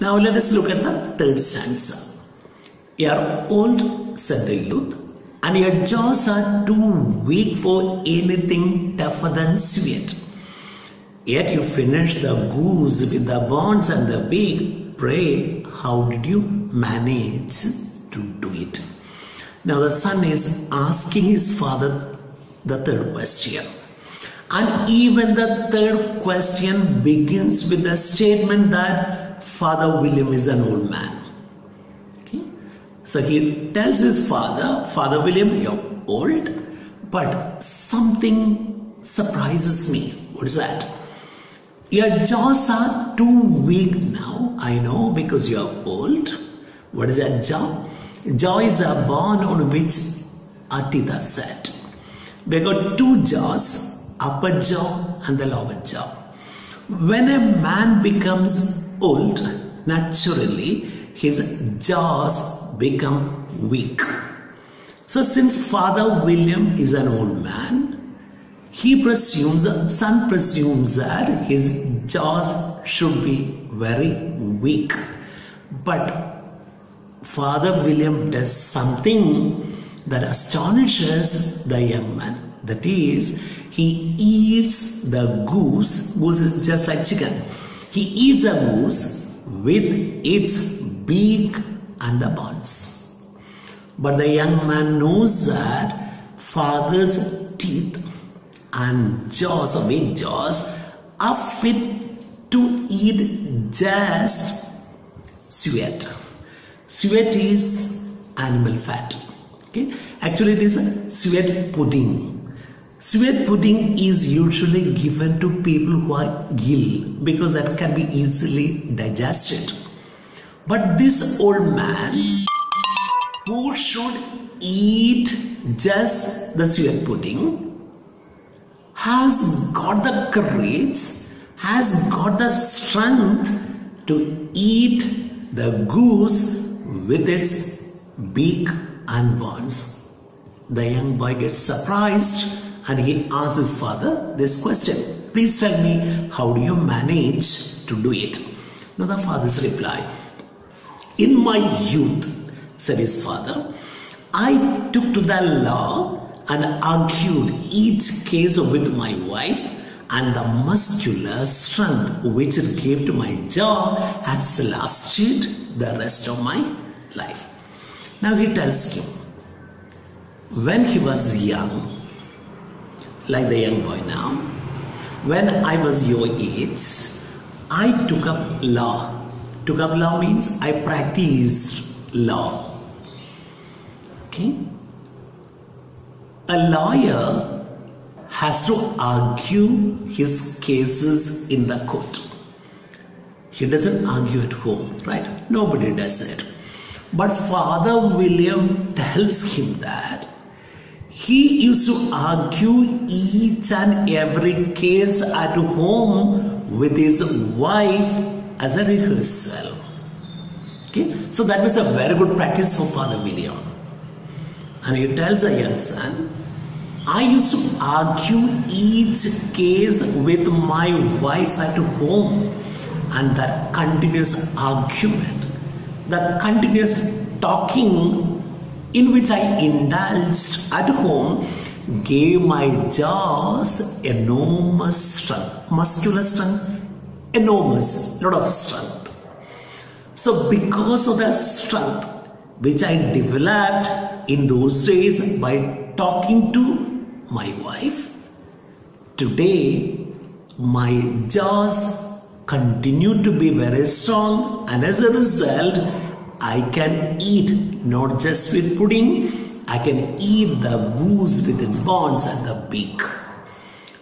Now let us look at the third stanza. You are old, said the youth, and your jaws are too weak for anything tougher than suet. Yet you finished the goose with the bones and the beak. Pray, how did you manage to do it? Now the son is asking his father the third question. And even the third question begins with the statement that Father William is an old man. Okay? So he tells his father, Father William, you're old, but something surprises me. What is that? Your jaws are too weak now, I know, because you're old. What is that jaw? Jaw is a bone on which our teeth are set. We got two jaws, upper jaw and the lower jaw. When a man becomes old, naturally his jaws become weak. So since Father William is an old man, he presumes, son presumes that his jaws should be very weak. But Father William does something that astonishes the young man. That is, he eats the goose. Goose is just like chicken. He eats a goose with its beak and the bones. But the young man knows that father's teeth and jaws or big jaws are fit to eat just suet. Suet is animal fat. Okay, actually it is a suet pudding. Suet pudding is usually given to people who are ill because that can be easily digested. But this old man who should eat just the suet pudding has got the courage, has got the strength to eat the goose with its beak and bones. The young boy gets surprised and he asks his father this question. Please tell me, how do you manage to do it? Now the father's reply. In my youth, said his father, I took to the law and argued each case with my wife and the muscular strength which it gave to my jaw has lasted the rest of my life. Now he tells you, when he was young, like the young boy now, when I was your age, I took up law. Took up law means I practiced law. Okay? A lawyer has to argue his cases in the court. He doesn't argue at home, right? Nobody does it. But Father William tells him that he used to argue each and every case at home with his wife as a rehearsal. Okay, so that was a very good practice for Father William. And he tells a young son, I used to argue each case with my wife at home, and that continuous argument, that continuous talking in which I indulged at home gave my jaws enormous strength, muscular strength, enormous, lot of strength. So because of that strength which I developed in those days by talking to my wife, today my jaws continue to be very strong and as a result I can eat not just with pudding, I can eat the goose with its bones and the beak.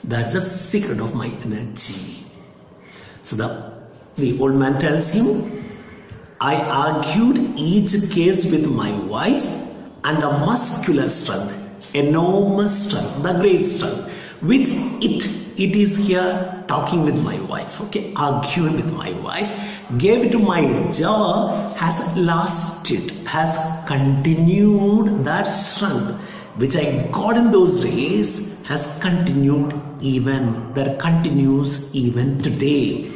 That's the secret of my energy. So the, the old man tells him, I argued each case with my wife and the muscular strength, enormous strength, the great strength, which it, it is here talking with my wife, okay, arguing with my wife, gave it to my jaw has lasted, has continued that strength which I got in those days has continued even, that continues even today.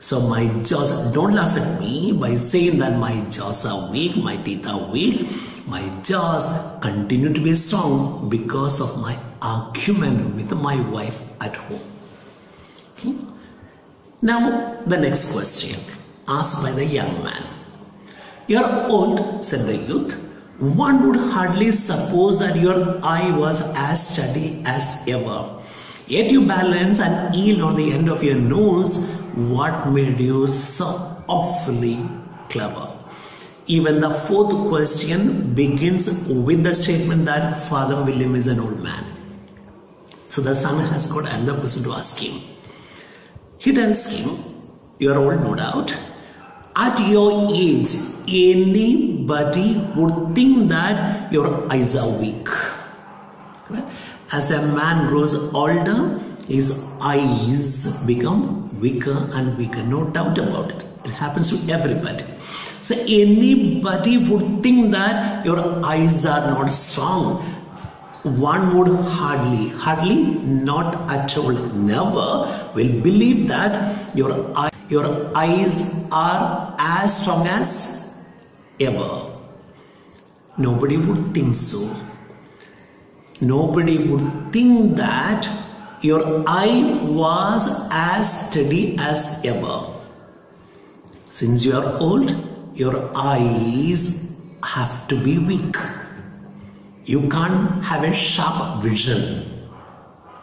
So my jaws, don't laugh at me by saying that my jaws are weak, my teeth are weak. My jaws continue to be strong because of my argument with my wife at home. Okay? Now, the next question asked by the young man. You're old, said the youth. One would hardly suppose that your eye was as steady as ever. Yet you balance an eel on the end of your nose. What made you so awfully clever? Even the fourth question begins with the statement that Father William is an old man. So the son has got another person to ask him. He tells him, You are old, no doubt. At your age, anybody would think that your eyes are weak. As a man grows older, his eyes become weaker and weaker, no doubt about it. It happens to everybody. So anybody would think that your eyes are not strong. One would hardly, hardly, not at all, never will believe that your eye, your eyes are as strong as ever. Nobody would think so. Nobody would think that your eye was as steady as ever. Since you are old, your eyes have to be weak. You can't have a sharp vision.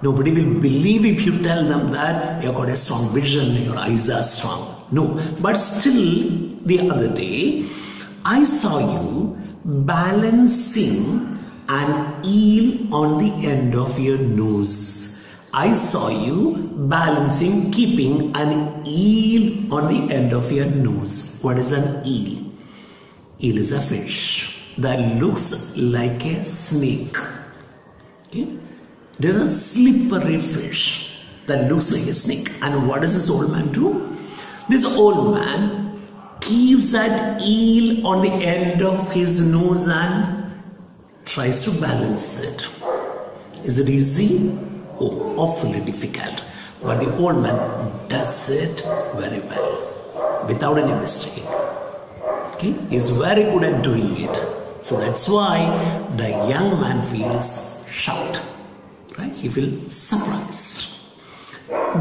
Nobody will believe if you tell them that you've got a strong vision, your eyes are strong. No, but still, the other day, I saw you balancing an eel on the end of your nose. I saw you balancing, keeping an eel on the end of your nose. What is an eel? Eel is a fish that looks like a snake. Okay? There's a slippery fish that looks like a snake. And what does this old man do? This old man keeps that eel on the end of his nose and tries to balance it. Is it easy? Oh, awfully difficult. But the old man does it very well without any mistake. Okay? He's very good at doing it. So that's why the young man feels shocked. Right? He feels surprised.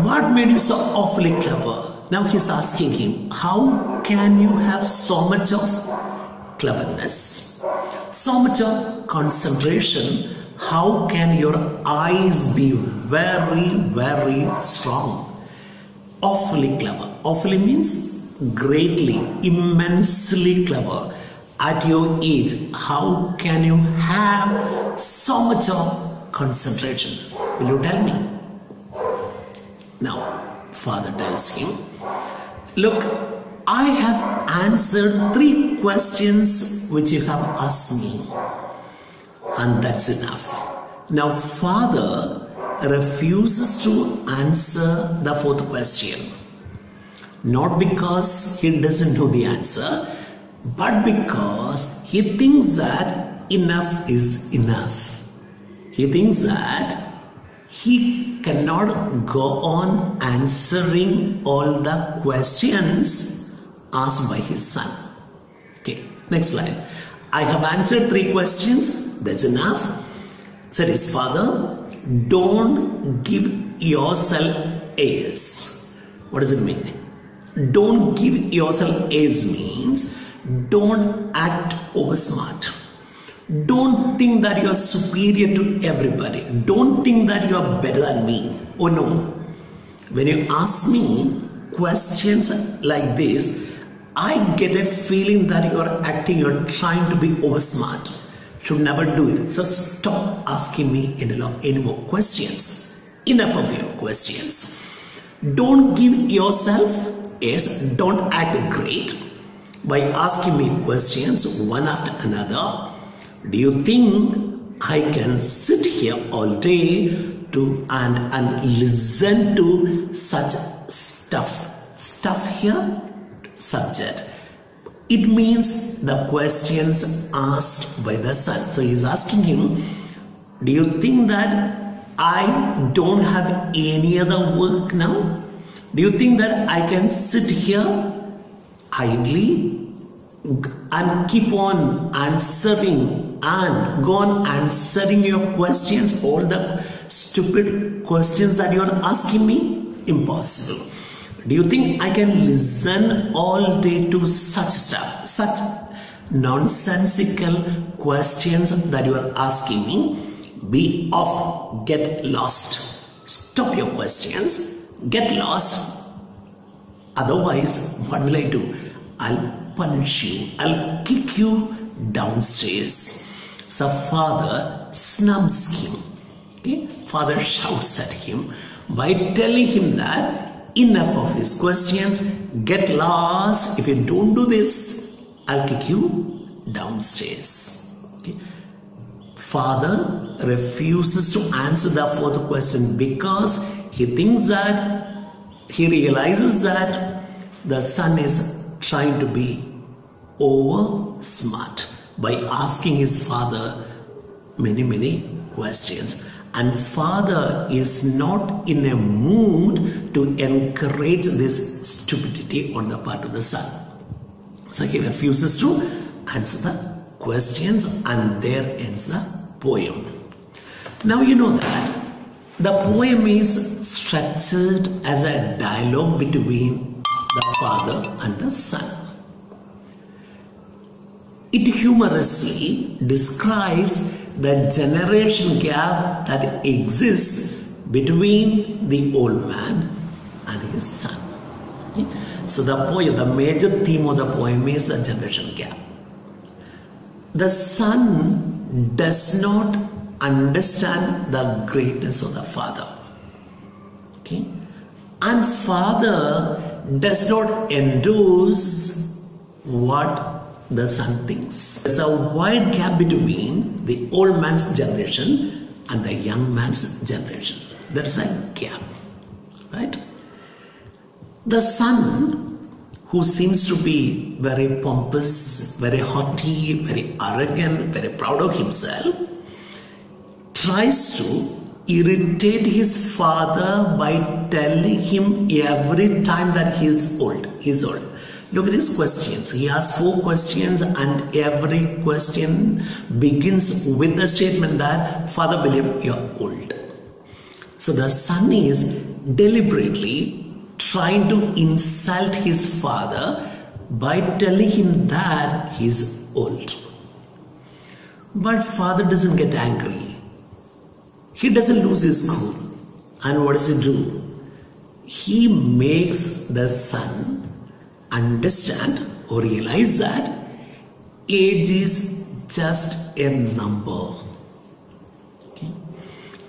What made you so awfully clever? Now he's asking him, How can you have so much of cleverness, so much of concentration? How can your eyes be very, very strong? Awfully clever. Awfully means greatly, immensely clever. At your age, how can you have so much of concentration? Will you tell me? Now, father tells him, Look, I have answered three questions which you have asked me, and that's enough. Now, father refuses to answer the fourth question, not because he doesn't know the answer, but because he thinks that enough is enough. He thinks that he cannot go on answering all the questions asked by his son. Okay, next slide. I have answered three questions, that's enough. Said his father, don't give yourself airs. What does it mean? Don't give yourself airs means don't act over smart don't think that you are superior to everybody. Don't think that you are better than me. Oh no. When you ask me questions like this, I get a feeling that you are acting, you are trying to be over smart. Should never do it. So stop asking me any, any more questions. Enough of your questions. Don't give yourself yes, don't act great by asking me questions one after another do you think I can sit here all day to and and listen to such stuff? Stuff here, subject. It means the questions asked by the son. So he's asking him, Do you think that I don't have any other work now? Do you think that I can sit here idly and keep on answering and go on answering your questions, all the stupid questions that you are asking me? Impossible. Do you think I can listen all day to such stuff, such nonsensical questions that you are asking me? Be off, get lost. Stop your questions, get lost. Otherwise, what will I do? I'll punish you, I'll kick you downstairs. So, father snubs him. Okay? Father shouts at him by telling him that enough of his questions, get lost. If you don't do this, I'll kick you downstairs. Okay? Father refuses to answer the fourth question because he thinks that he realizes that the son is trying to be over smart by asking his father many many questions and father is not in a mood to encourage this stupidity on the part of the son. So he refuses to answer the questions and there ends the poem. Now you know that the poem is structured as a dialogue between the father and the son. It humorously describes the generation gap that exists between the old man and his son. So the poem, the major theme of the poem is the generation gap. The son does not understand the greatness of the father. Okay? And father does not endorse what the son thinks. There's a wide gap between the old man's generation and the young man's generation. There's a gap, right? The son, who seems to be very pompous, very haughty, very arrogant, very proud of himself, tries to irritate his father by telling him every time that he's old. He's old. Look at his questions. He has four questions, and every question begins with the statement that Father William, you're old. So the son is deliberately trying to insult his father by telling him that he's old. But father doesn't get angry. He doesn't lose his cool. And what does he do? He makes the son understand or realize that age is just a number. Okay?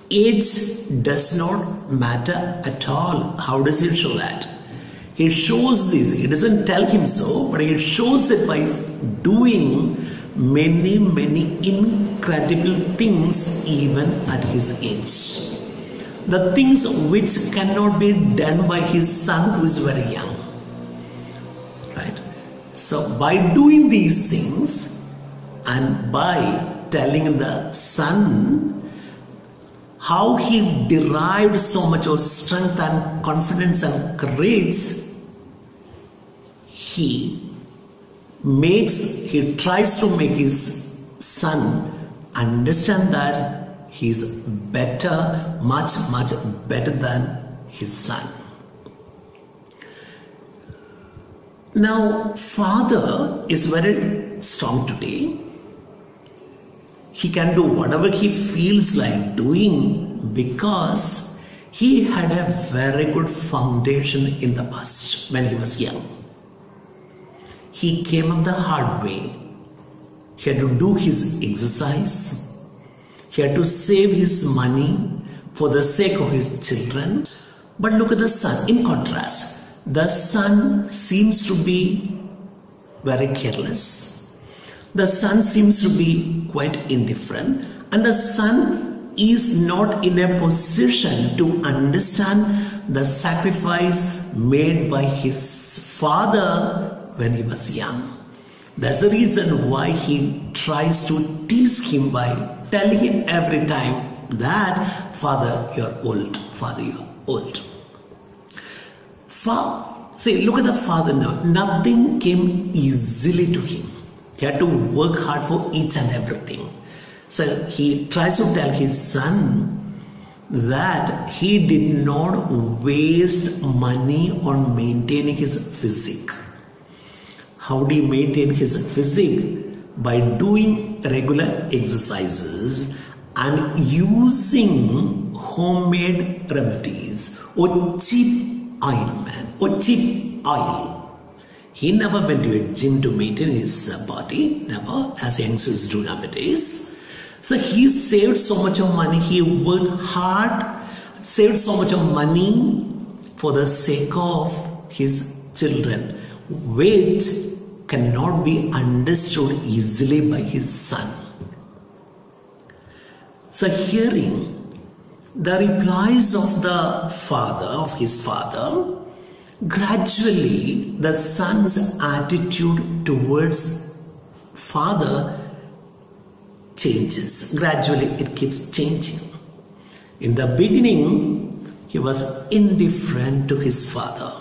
Age does not matter at all. How does he show that? He shows this, he doesn't tell him so, but he shows it by doing many, many incredible things even at his age. The things which cannot be done by his son who is very young. So, by doing these things and by telling the son how he derived so much of strength and confidence and courage, he makes, he tries to make his son understand that he is better, much, much better than his son. Now, father is very strong today. He can do whatever he feels like doing because he had a very good foundation in the past when he was young. He came up the hard way. He had to do his exercise. He had to save his money for the sake of his children. But look at the son in contrast the son seems to be very careless. The son seems to be quite indifferent, and the son is not in a position to understand the sacrifice made by his father when he was young. That's the reason why he tries to tease him by telling him every time that, Father, you're old. Father, you're old. Fa- See, look at the father now. Nothing came easily to him. He had to work hard for each and everything. So he tries to tell his son that he did not waste money on maintaining his physique. How do you maintain his physique? By doing regular exercises and using homemade remedies or cheap ointment or cheap oil. He never went to a gym to maintain his uh, body, never, as youngsters do nowadays. So he saved so much of money, he worked hard, saved so much of money for the sake of his children, which cannot be understood easily by his son. So, hearing the replies of the father, of his father, gradually the son's attitude towards father changes. Gradually, it keeps changing. In the beginning, he was indifferent to his father.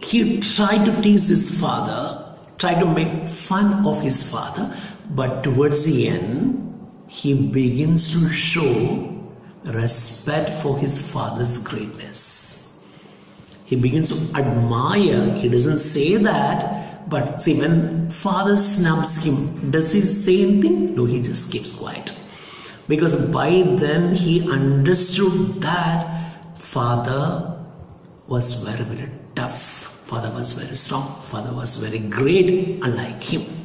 He tried to tease his father, tried to make fun of his father, but towards the end, he begins to show respect for his father's greatness. He begins to admire, he doesn't say that, but see, when father snubs him, does he say anything? No, he just keeps quiet. Because by then he understood that father was very, very tough. Father was very strong. Father was very great, unlike him.